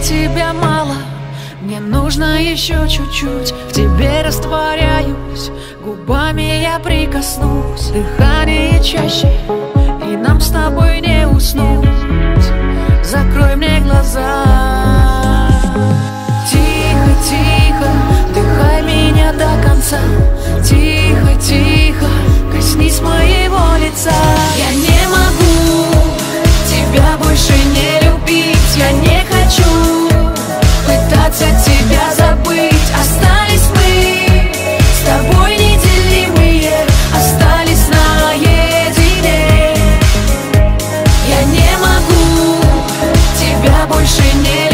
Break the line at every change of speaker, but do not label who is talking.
тебя мало. Мне нужно еще чуть-чуть. В тебе растворяюсь. Губами я прикоснусь. Дыхание чаще. И нам с тобой не уснуть in.